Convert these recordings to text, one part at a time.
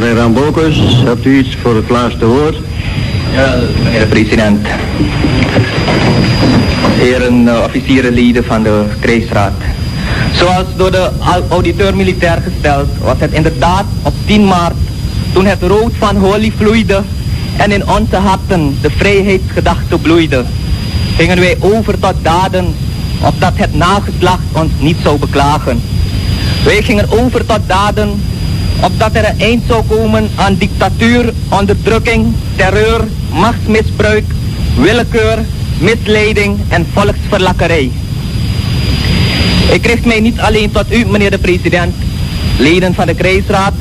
Meneer Rambokus, hebt u iets voor het laatste woord? Ja, meneer de president. Heren uh, officieren, leden van de krijgsraad. Zoals door de auditeur militair gesteld, was het inderdaad op 10 maart, toen het rood van holy vloeide en in onze harten de vrijheidsgedachte bloeide, gingen wij over tot daden, opdat het nageslacht ons niet zou beklagen. Wij gingen over tot daden, opdat er een eind zou komen aan dictatuur, onderdrukking, terreur, machtsmisbruik, willekeur, misleiding en volksverlakkerij. Ik richt mij niet alleen tot u, meneer de president, leden van de krijgsraad,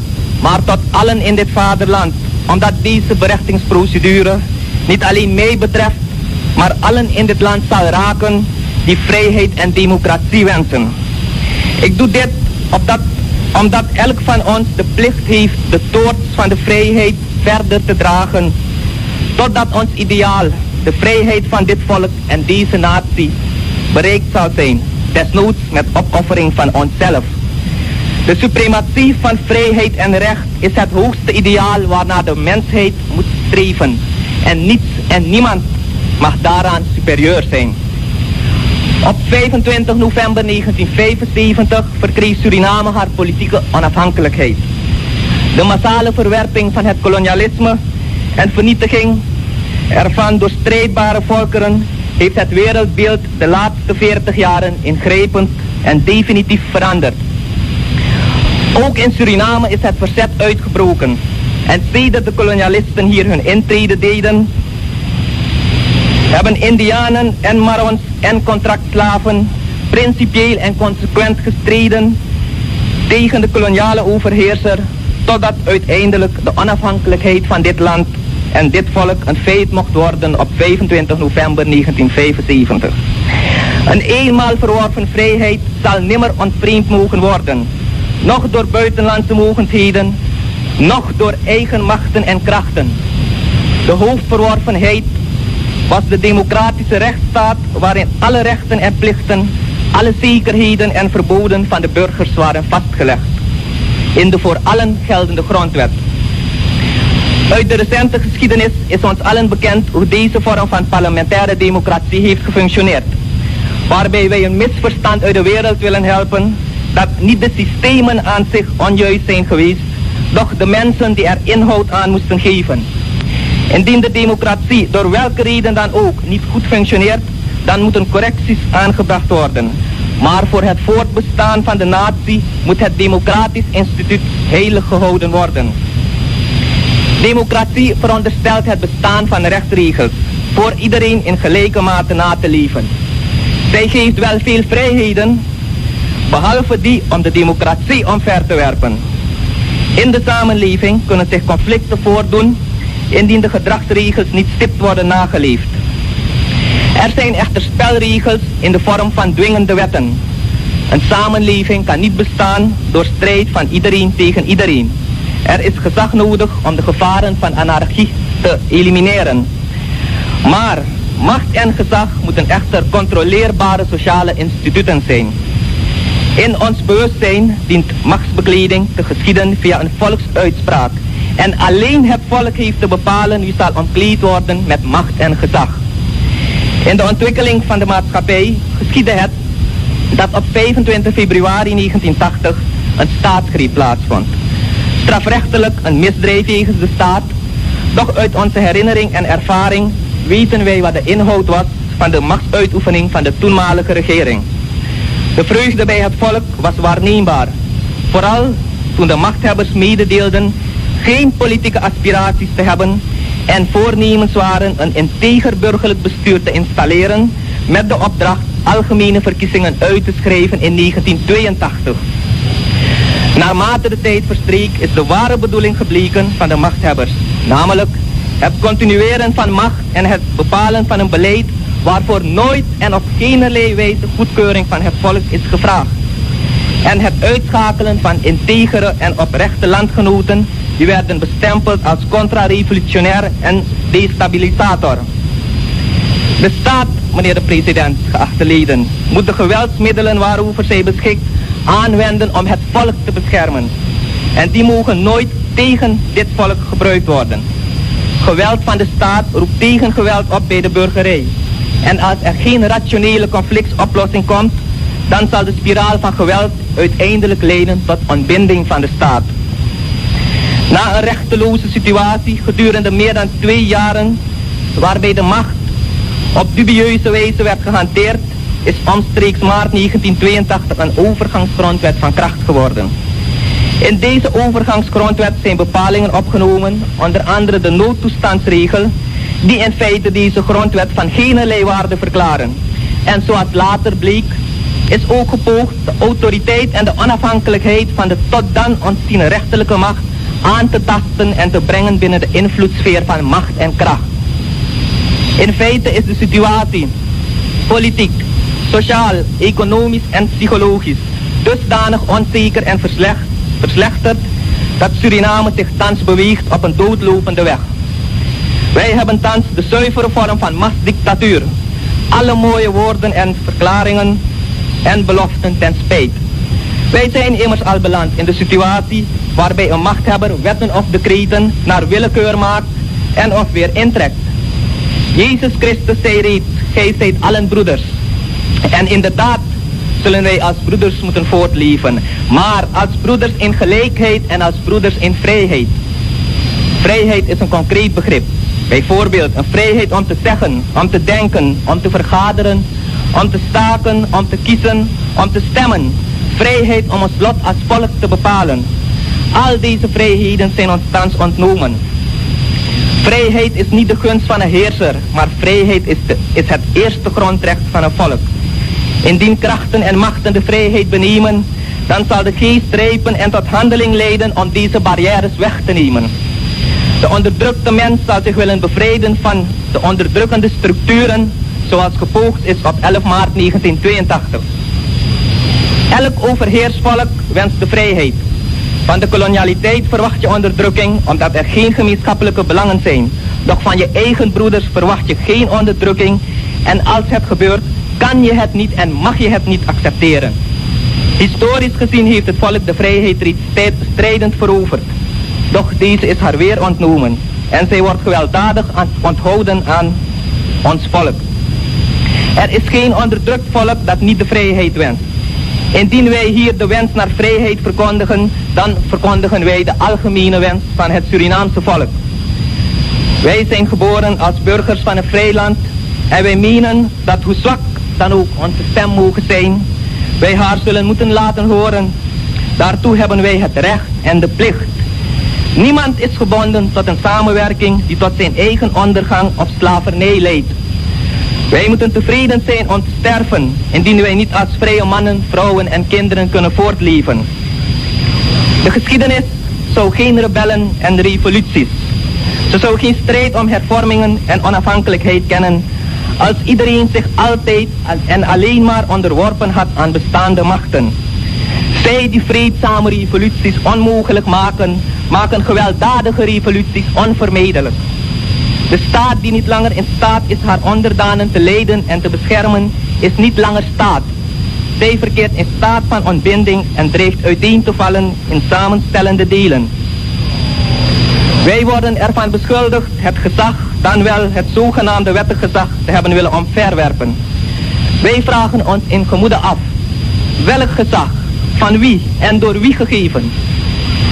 maar tot allen in dit vaderland, omdat deze berechtingsprocedure niet alleen mij betreft, maar allen in dit land zal raken die vrijheid en democratie wensen. Ik doe dit opdat, omdat elk van ons de plicht heeft de toorts van de vrijheid verder te dragen, totdat ons ideaal, de vrijheid van dit volk en deze natie, bereikt zal zijn, desnoods met opoffering van onszelf. De suprematie van vrijheid en recht is het hoogste ideaal waarnaar de mensheid moet streven. En niets en niemand mag daaraan superieur zijn. Op 25 november 1975 verkreeg Suriname haar politieke onafhankelijkheid. De massale verwerping van het kolonialisme en vernietiging ervan door strijdbare volkeren heeft het wereldbeeld de laatste 40 jaren ingrijpend en definitief veranderd. Ook in Suriname is het verzet uitgebroken. En sinds de kolonialisten hier hun intrede deden, hebben Indianen en Marons en contractslaven principieel en consequent gestreden tegen de koloniale overheerser, totdat uiteindelijk de onafhankelijkheid van dit land en dit volk een feit mocht worden op 25 november 1975. Een eenmaal verworven vrijheid zal nimmer ontvreemd mogen worden, nog door buitenlandse mogendheden, nog door eigen machten en krachten. De hoofdverworvenheid was de democratische rechtsstaat waarin alle rechten en plichten, alle zekerheden en verboden van de burgers waren vastgelegd. In de voor allen geldende grondwet. Uit de recente geschiedenis is ons allen bekend hoe deze vorm van parlementaire democratie heeft gefunctioneerd. Waarbij wij een misverstand uit de wereld willen helpen dat niet de systemen aan zich onjuist zijn geweest, doch de mensen die er inhoud aan moesten geven. Indien de democratie door welke reden dan ook niet goed functioneert, dan moeten correcties aangebracht worden. Maar voor het voortbestaan van de natie moet het democratisch instituut heilig gehouden worden. Democratie veronderstelt het bestaan van rechtsregels voor iedereen in gelijke mate na te leven. Zij geeft wel veel vrijheden, behalve die om de democratie omver te werpen. In de samenleving kunnen zich conflicten voordoen indien de gedragsregels niet stipt worden nageleefd. Er zijn echter spelregels in de vorm van dwingende wetten. Een samenleving kan niet bestaan door strijd van iedereen tegen iedereen. Er is gezag nodig om de gevaren van anarchie te elimineren. Maar macht en gezag moeten echter controleerbare sociale instituten zijn. In ons bewustzijn dient machtsbekleding te geschieden via een volksuitspraak. En alleen het volk heeft te bepalen wie zal omkleed worden met macht en gezag. In de ontwikkeling van de maatschappij geschiedde het dat op 25 februari 1980 een staatsgreep plaatsvond. Strafrechtelijk een misdrijf tegen de staat, doch uit onze herinnering en ervaring weten wij wat de inhoud was van de machtsuitoefening van de toenmalige regering. De vreugde bij het volk was waarneembaar. Vooral toen de machthebbers mededeelden geen politieke aspiraties te hebben en voornemens waren een integer burgerlijk bestuur te installeren met de opdracht algemene verkiezingen uit te schrijven in 1982. Naarmate de tijd verstreek is de ware bedoeling gebleken van de machthebbers, namelijk het continueren van macht en het bepalen van een beleid waarvoor nooit en op geen wijze goedkeuring van het volk is gevraagd. En het uitschakelen van integere en oprechte landgenoten die werden bestempeld als contra-revolutionair en destabilisator. De staat, meneer de president, geachte leden, moet de geweldsmiddelen waarover zij beschikt aanwenden om het volk te beschermen. En die mogen nooit tegen dit volk gebruikt worden. Geweld van de staat roept tegen geweld op bij de burgerij. En als er geen rationele conflictoplossing komt, dan zal de spiraal van geweld uiteindelijk leiden tot ontbinding van de staat. Na een rechteloze situatie gedurende meer dan twee jaren, waarbij de macht op dubieuze wijze werd gehanteerd, is omstreeks maart 1982 een overgangsgrondwet van kracht geworden. In deze overgangsgrondwet zijn bepalingen opgenomen, onder andere de noodtoestandsregel, die in feite deze grondwet van geen waarde verklaren. En zoals later bleek, is ook gepoogd de autoriteit en de onafhankelijkheid van de tot dan ontziene rechterlijke macht aan te tasten en te brengen binnen de invloedssfeer van macht en kracht. In feite is de situatie, politiek, sociaal, economisch en psychologisch, dusdanig onzeker en verslechterd dat Suriname zich thans beweegt op een doodlopende weg. Wij hebben thans de zuivere vorm van machtsdictatuur. Alle mooie woorden en verklaringen en beloften ten spijt. Wij zijn immers al beland in de situatie waarbij een machthebber wetten of decreten naar willekeur maakt en of weer intrekt. Jezus Christus zei reeds, gij zijt allen broeders. En inderdaad zullen wij als broeders moeten voortleven. Maar als broeders in gelijkheid en als broeders in vrijheid. Vrijheid is een concreet begrip. Bijvoorbeeld een vrijheid om te zeggen, om te denken, om te vergaderen, om te staken, om te kiezen, om te stemmen. Vrijheid om ons lot als volk te bepalen. Al deze vrijheden zijn ons thans ontnomen. Vrijheid is niet de gunst van een heerser, maar vrijheid is, het eerste grondrecht van een volk. Indien krachten en machten de vrijheid benemen, dan zal de geest rijpen en tot handeling leiden om deze barrières weg te nemen. De onderdrukte mens zal zich willen bevrijden van de onderdrukkende structuren zoals gepoogd is op 11 maart 1982. Elk overheersvolk wenst de vrijheid. Van de kolonialiteit verwacht je onderdrukking omdat er geen gemeenschappelijke belangen zijn. Doch van je eigen broeders verwacht je geen onderdrukking en als het gebeurt kan je het niet en mag je het niet accepteren. Historisch gezien heeft het volk de vrijheid reeds strijdend veroverd. Doch deze is haar weer ontnomen en zij wordt gewelddadig onthouden aan ons volk. Er is geen onderdrukt volk dat niet de vrijheid wenst. Indien wij hier de wens naar vrijheid verkondigen, dan verkondigen wij de algemene wens van het Surinaamse volk. Wij zijn geboren als burgers van een vrij land en wij menen dat hoe zwak dan ook onze stem mogen zijn, wij haar zullen moeten laten horen. Daartoe hebben wij het recht en de plicht. Niemand is gebonden tot een samenwerking die tot zijn eigen ondergang of slavernij leidt. Wij moeten tevreden zijn om te sterven, indien wij niet als vrije mannen, vrouwen en kinderen kunnen voortleven. De geschiedenis zou geen rebellen en revoluties. Ze zou geen strijd om hervormingen en onafhankelijkheid kennen, als iedereen zich altijd en alleen maar onderworpen had aan bestaande machten. Zij die vreedzame revoluties onmogelijk maken, maken gewelddadige revoluties onvermijdelijk. De staat die niet langer in staat is haar onderdanen te leiden en te beschermen, is niet langer staat. Zij verkeert in staat van ontbinding en dreigt uiteen te vallen in samenstellende delen. Wij worden ervan beschuldigd het gezag, dan wel het zogenaamde wettig gezag, te hebben willen omverwerpen. Wij vragen ons in gemoede af, welk gezag, van wie en door wie gegeven?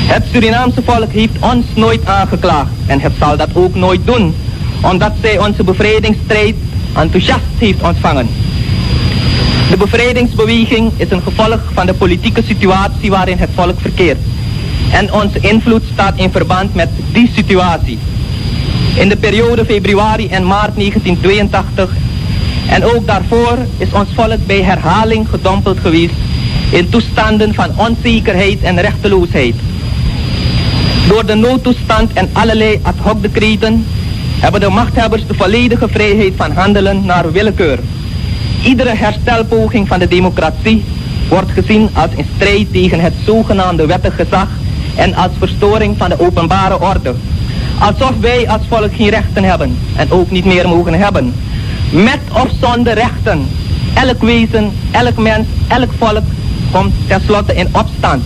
Het Surinaamse volk heeft ons nooit aangeklaagd en het zal dat ook nooit doen omdat zij onze bevrijdingsstrijd enthousiast heeft ontvangen. De bevrijdingsbeweging is een gevolg van de politieke situatie waarin het volk verkeert. En onze invloed staat in verband met die situatie. In de periode februari en maart 1982 en ook daarvoor is ons volk bij herhaling gedompeld geweest in toestanden van onzekerheid en rechteloosheid. Door de noodtoestand en allerlei ad hoc decreten hebben de machthebbers de volledige vrijheid van handelen naar willekeur. Iedere herstelpoging van de democratie wordt gezien als een strijd tegen het zogenaamde wettig gezag en als verstoring van de openbare orde. Alsof wij als volk geen rechten hebben en ook niet meer mogen hebben. Met of zonder rechten. Elk wezen, elk mens, elk volk komt tenslotte in opstand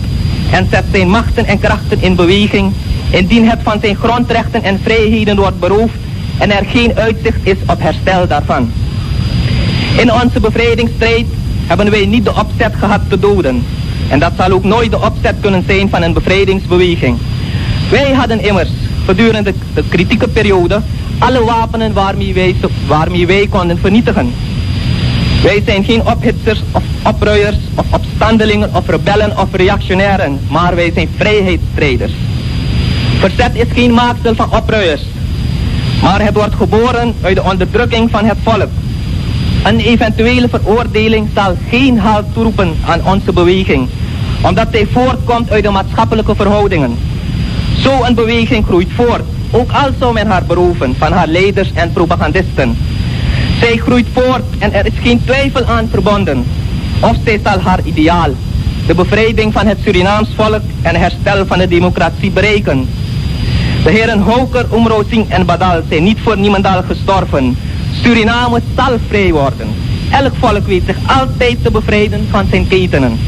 en zet zijn machten en krachten in beweging indien het van zijn grondrechten en vrijheden wordt beroofd en er geen uitzicht is op herstel daarvan. In onze bevrijdingsstrijd hebben wij niet de opzet gehad te doden. En dat zal ook nooit de opzet kunnen zijn van een bevrijdingsbeweging. Wij hadden immers gedurende de kritieke periode alle wapenen waarmee wij, waarmee wij konden vernietigen. Wij zijn geen ophitsers of opruiers of opstandelingen of rebellen of reactionairen, maar wij zijn vrijheidsstrijders. Verzet is geen maaksel van opruiers, maar het wordt geboren uit de onderdrukking van het volk. Een eventuele veroordeling zal geen halt toeroepen aan onze beweging, omdat zij voortkomt uit de maatschappelijke verhoudingen. Zo een beweging groeit voort, ook al zou men haar beroven van haar leiders en propagandisten. Zij groeit voort en er is geen twijfel aan verbonden. Of zij zal haar ideaal, de bevrijding van het Surinaams volk en herstel van de democratie bereiken. De heren Houker, Omrozing en Badal zijn niet voor niemendal gestorven. Suriname zal vrij worden. Elk volk weet zich altijd te bevrijden van zijn ketenen.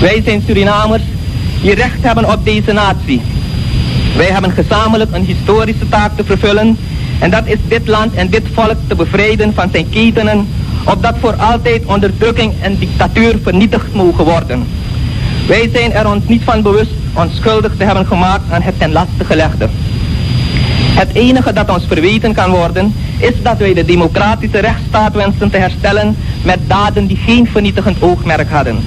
Wij zijn Surinamers die recht hebben op deze natie. Wij hebben gezamenlijk een historische taak te vervullen en dat is dit land en dit volk te bevrijden van zijn ketenen, opdat voor altijd onderdrukking en dictatuur vernietigd mogen worden. Wij zijn er ons niet van bewust ons schuldig te hebben gemaakt aan het ten laste gelegde. Het enige dat ons verweten kan worden, is dat wij de democratische rechtsstaat wensen te herstellen met daden die geen vernietigend oogmerk hadden.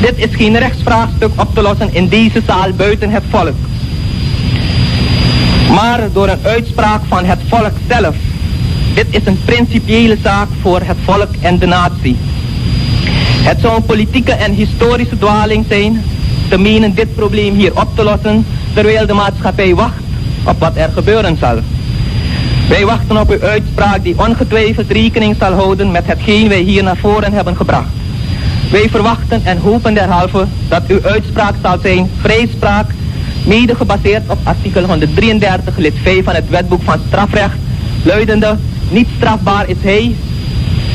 Dit is geen rechtsvraagstuk op te lossen in deze zaal buiten het volk maar door een uitspraak van het volk zelf. Dit is een principiële zaak voor het volk en de natie. Het zou een politieke en historische dwaling zijn te menen dit probleem hier op te lossen, terwijl de maatschappij wacht op wat er gebeuren zal. Wij wachten op uw uitspraak die ongetwijfeld rekening zal houden met hetgeen wij hier naar voren hebben gebracht. Wij verwachten en hopen derhalve dat uw uitspraak zal zijn vrijspraak mede gebaseerd op artikel 133 lid 5 van het wetboek van strafrecht, luidende, niet strafbaar is hij,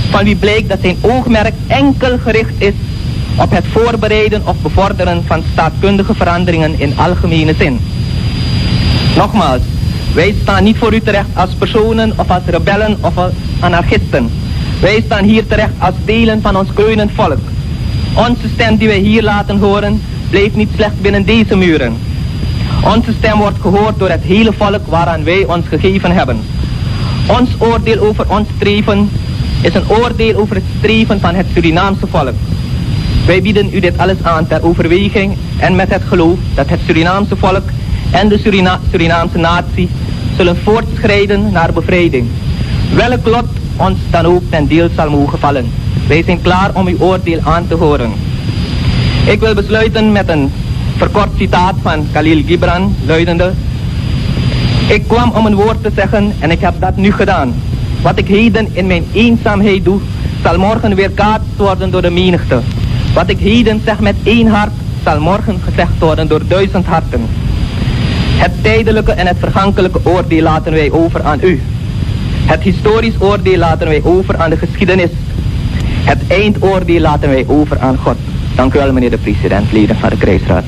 van wie blijkt dat zijn oogmerk enkel gericht is op het voorbereiden of bevorderen van staatkundige veranderingen in algemene zin. Nogmaals, wij staan niet voor u terecht als personen of als rebellen of als anarchisten. Wij staan hier terecht als delen van ons kreunend volk. Onze stem die wij hier laten horen, blijft niet slechts binnen deze muren. Onze stem wordt gehoord door het hele volk waaraan wij ons gegeven hebben. Ons oordeel over ons streven is een oordeel over het streven van het Surinaamse volk. Wij bieden u dit alles aan ter overweging en met het geloof dat het Surinaamse volk en de Surina Surinaamse natie zullen voortschrijden naar bevrijding. Welk lot ons dan ook ten deel zal mogen vallen. Wij zijn klaar om uw oordeel aan te horen. Ik wil besluiten met een verkort citaat van Khalil Gibran, luidende. Ik kwam om een woord te zeggen en ik heb dat nu gedaan. Wat ik heden in mijn eenzaamheid doe, zal morgen weer kaart worden door de menigte. Wat ik heden zeg met één hart, zal morgen gezegd worden door duizend harten. Het tijdelijke en het vergankelijke oordeel laten wij over aan u. Het historisch oordeel laten wij over aan de geschiedenis. Het eindoordeel laten wij over aan God. Dank u wel, meneer de president, leden van de krijgsraad.